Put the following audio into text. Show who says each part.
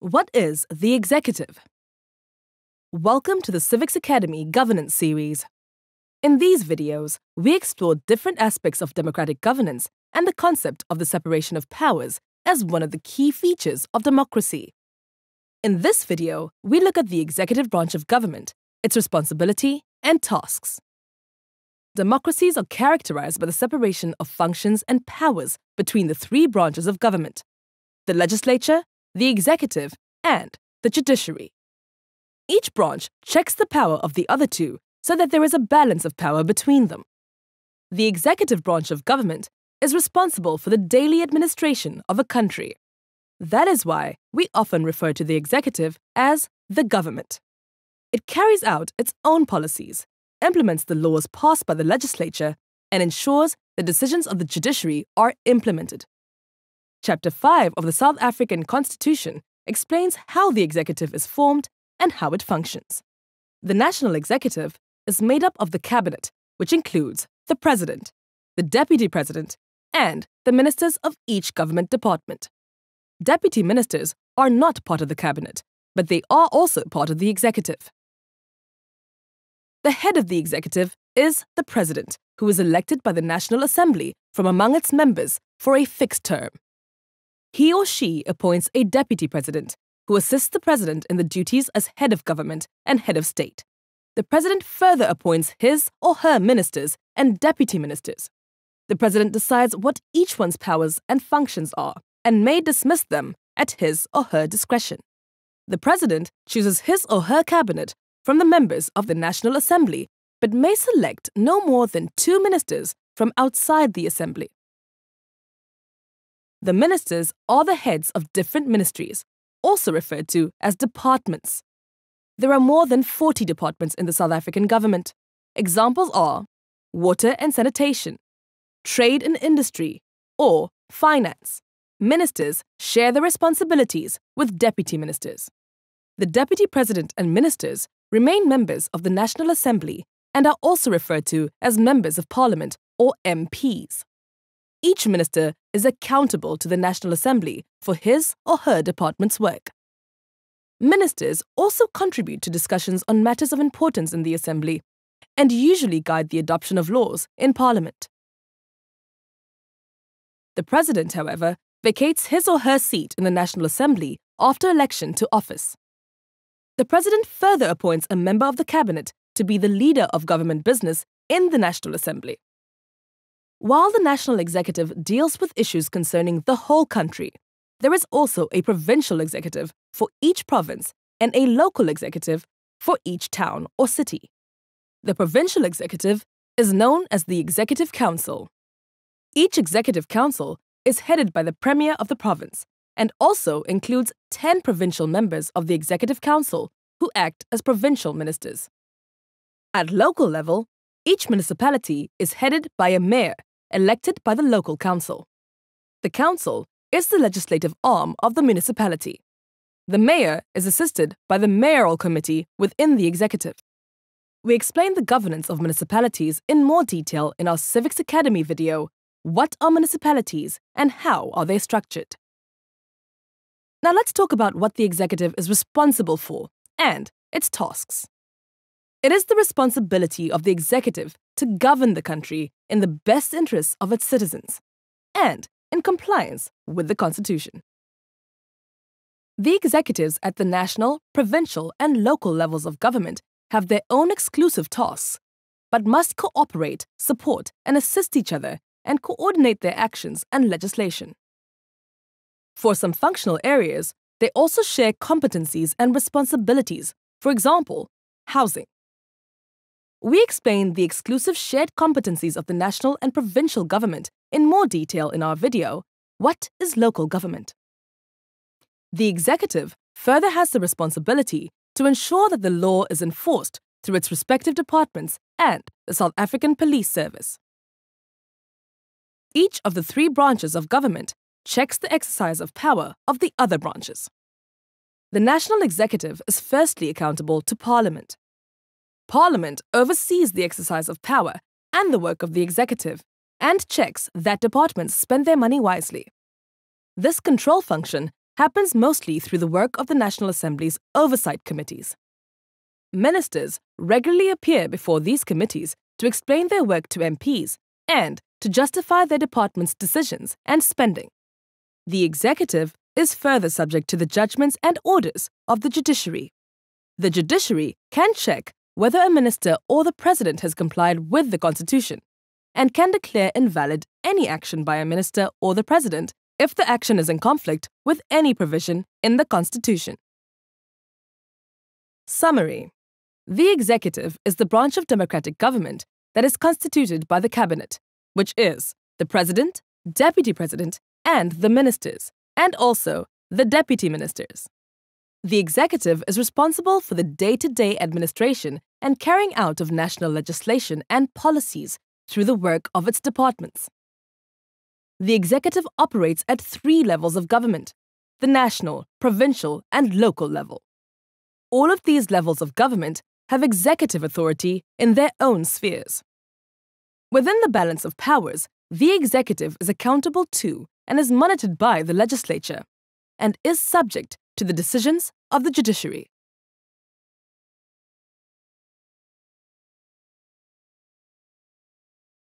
Speaker 1: What is the executive? Welcome to the Civics Academy Governance Series. In these videos, we explore different aspects of democratic governance and the concept of the separation of powers as one of the key features of democracy. In this video, we look at the executive branch of government, its responsibility, and tasks. Democracies are characterized by the separation of functions and powers between the three branches of government the legislature, the executive, and the judiciary. Each branch checks the power of the other two so that there is a balance of power between them. The executive branch of government is responsible for the daily administration of a country. That is why we often refer to the executive as the government. It carries out its own policies, implements the laws passed by the legislature, and ensures the decisions of the judiciary are implemented. Chapter 5 of the South African Constitution explains how the executive is formed and how it functions. The national executive is made up of the cabinet, which includes the president, the deputy president, and the ministers of each government department. Deputy ministers are not part of the cabinet, but they are also part of the executive. The head of the executive is the president, who is elected by the National Assembly from among its members for a fixed term. He or she appoints a deputy president, who assists the president in the duties as head of government and head of state. The president further appoints his or her ministers and deputy ministers. The president decides what each one's powers and functions are and may dismiss them at his or her discretion. The president chooses his or her cabinet from the members of the National Assembly, but may select no more than two ministers from outside the Assembly. The ministers are the heads of different ministries, also referred to as departments. There are more than 40 departments in the South African government. Examples are water and sanitation, trade and industry, or finance. Ministers share the responsibilities with deputy ministers. The deputy president and ministers remain members of the National Assembly and are also referred to as members of parliament or MPs. Each minister is accountable to the National Assembly for his or her department's work. Ministers also contribute to discussions on matters of importance in the Assembly and usually guide the adoption of laws in Parliament. The President, however, vacates his or her seat in the National Assembly after election to office. The President further appoints a member of the Cabinet to be the leader of government business in the National Assembly. While the national executive deals with issues concerning the whole country, there is also a provincial executive for each province and a local executive for each town or city. The provincial executive is known as the Executive Council. Each Executive Council is headed by the Premier of the province and also includes 10 provincial members of the Executive Council who act as provincial ministers. At local level, each municipality is headed by a mayor elected by the local council. The council is the legislative arm of the municipality. The mayor is assisted by the mayoral committee within the executive. We explain the governance of municipalities in more detail in our Civics Academy video, What are municipalities and how are they structured? Now let's talk about what the executive is responsible for and its tasks. It is the responsibility of the executive to govern the country in the best interests of its citizens and in compliance with the Constitution. The executives at the national, provincial, and local levels of government have their own exclusive tasks, but must cooperate, support, and assist each other and coordinate their actions and legislation. For some functional areas, they also share competencies and responsibilities, for example, housing. We explain the exclusive shared competencies of the national and provincial government in more detail in our video, What is Local Government? The executive further has the responsibility to ensure that the law is enforced through its respective departments and the South African Police Service. Each of the three branches of government checks the exercise of power of the other branches. The national executive is firstly accountable to Parliament. Parliament oversees the exercise of power and the work of the executive and checks that departments spend their money wisely. This control function happens mostly through the work of the National Assembly's oversight committees. Ministers regularly appear before these committees to explain their work to MPs and to justify their department's decisions and spending. The executive is further subject to the judgments and orders of the judiciary. The judiciary can check whether a minister or the president has complied with the constitution and can declare invalid any action by a minister or the president if the action is in conflict with any provision in the constitution. Summary The executive is the branch of democratic government that is constituted by the cabinet, which is the president, deputy president, and the ministers, and also the deputy ministers. The executive is responsible for the day to day administration and carrying out of national legislation and policies through the work of its departments. The executive operates at three levels of government the national, provincial, and local level. All of these levels of government have executive authority in their own spheres. Within the balance of powers, the executive is accountable to and is monitored by the legislature, and is subject to the decisions of the judiciary.